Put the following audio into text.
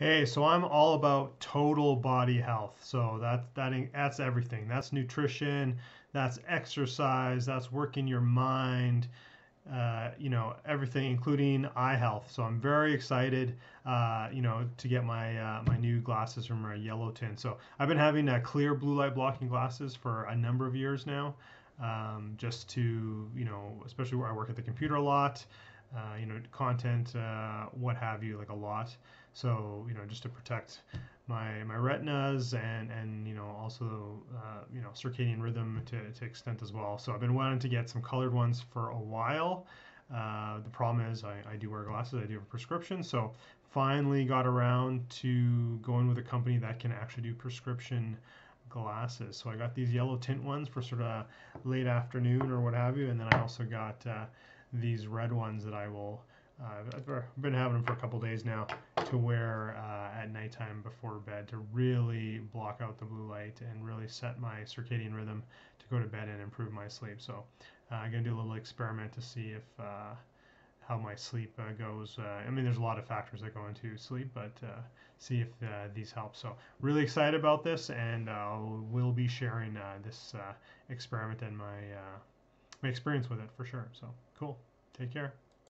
Hey, so I'm all about total body health. So that that that's everything. That's nutrition, that's exercise, that's working your mind, uh, you know, everything, including eye health. So I'm very excited, uh, you know, to get my uh, my new glasses from a yellow tint. So I've been having uh, clear blue light blocking glasses for a number of years now, um, just to, you know, especially where I work at the computer a lot uh, you know, content, uh, what have you, like a lot. So you know, just to protect my my retinas and and you know also uh, you know circadian rhythm to to extent as well. So I've been wanting to get some colored ones for a while. Uh, the problem is I, I do wear glasses. I do have a prescription. So finally got around to going with a company that can actually do prescription glasses. So I got these yellow tint ones for sort of late afternoon or what have you, and then I also got uh, these red ones that I will. Uh, I've been having them for a couple days now to wear uh, at nighttime before bed to really block out the blue light and really set my circadian rhythm to go to bed and improve my sleep. So uh, I'm gonna do a little experiment to see if uh, how my sleep uh, goes. Uh, I mean, there's a lot of factors that go into sleep, but see if these help. So really excited about this, and we'll be sharing this experiment and my my experience with it for sure. So cool. Take care.